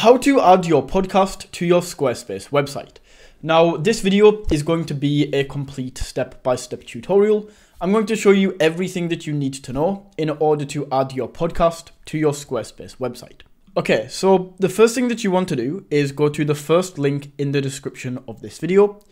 how to add your podcast to your Squarespace website. Now, this video is going to be a complete step-by-step tutorial. I'm going to show you everything that you need to know in order to add your podcast to your Squarespace website. Okay, so the first thing that you want to do is go to the first link in the description of this video.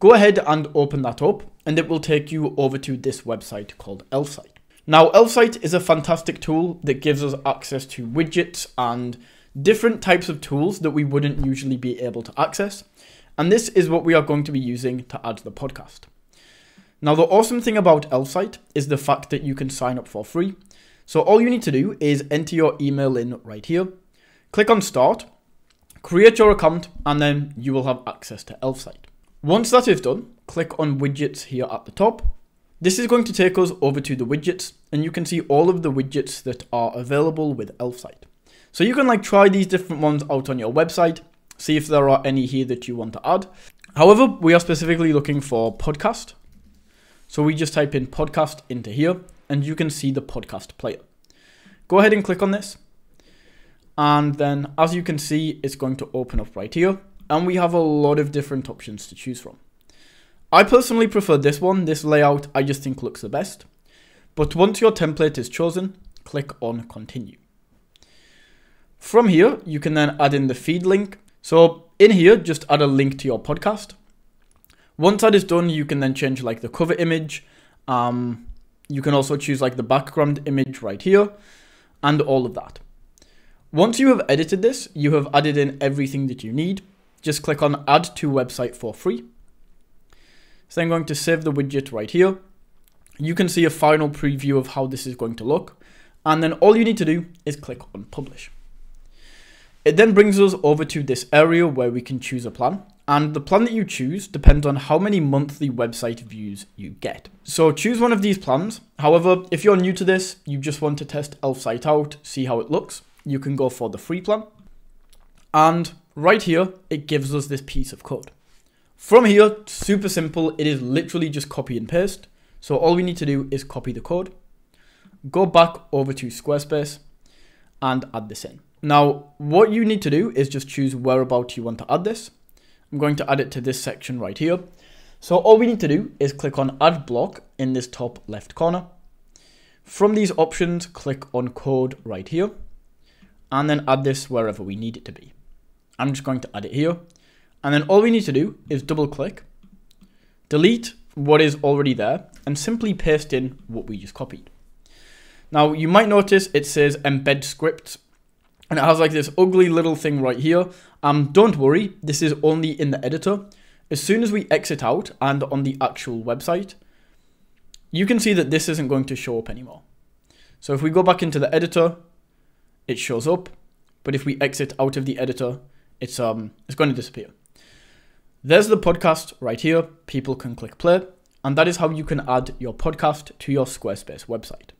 Go ahead and open that up and it will take you over to this website called Elfsight. Now, Elfsight is a fantastic tool that gives us access to widgets and different types of tools that we wouldn't usually be able to access. And this is what we are going to be using to add the podcast. Now, the awesome thing about Elfsight is the fact that you can sign up for free. So all you need to do is enter your email in right here, click on start, create your account, and then you will have access to Elfsight. Once that is done, click on widgets here at the top. This is going to take us over to the widgets and you can see all of the widgets that are available with Elfsight. So you can like try these different ones out on your website, see if there are any here that you want to add. However, we are specifically looking for podcast. So we just type in podcast into here and you can see the podcast player. Go ahead and click on this. And then as you can see, it's going to open up right here. And we have a lot of different options to choose from. I personally prefer this one. This layout I just think looks the best. But once your template is chosen, click on continue. From here, you can then add in the feed link. So in here, just add a link to your podcast. Once that is done, you can then change like the cover image. Um, you can also choose like the background image right here and all of that. Once you have edited this, you have added in everything that you need. Just click on add to website for free. So I'm going to save the widget right here. You can see a final preview of how this is going to look. And then all you need to do is click on publish. It then brings us over to this area where we can choose a plan. And the plan that you choose depends on how many monthly website views you get. So choose one of these plans. However, if you're new to this, you just want to test Elfsight out, see how it looks, you can go for the free plan. And right here, it gives us this piece of code. From here, super simple. It is literally just copy and paste. So all we need to do is copy the code, go back over to Squarespace and add this in. Now, what you need to do is just choose whereabout you want to add this. I'm going to add it to this section right here. So all we need to do is click on add block in this top left corner. From these options, click on code right here and then add this wherever we need it to be. I'm just going to add it here. And then all we need to do is double click, delete what is already there and simply paste in what we just copied. Now you might notice it says embed scripts and it has like this ugly little thing right here. Um, don't worry, this is only in the editor. As soon as we exit out and on the actual website, you can see that this isn't going to show up anymore. So if we go back into the editor, it shows up. But if we exit out of the editor, it's um it's going to disappear. There's the podcast right here. People can click play. And that is how you can add your podcast to your Squarespace website.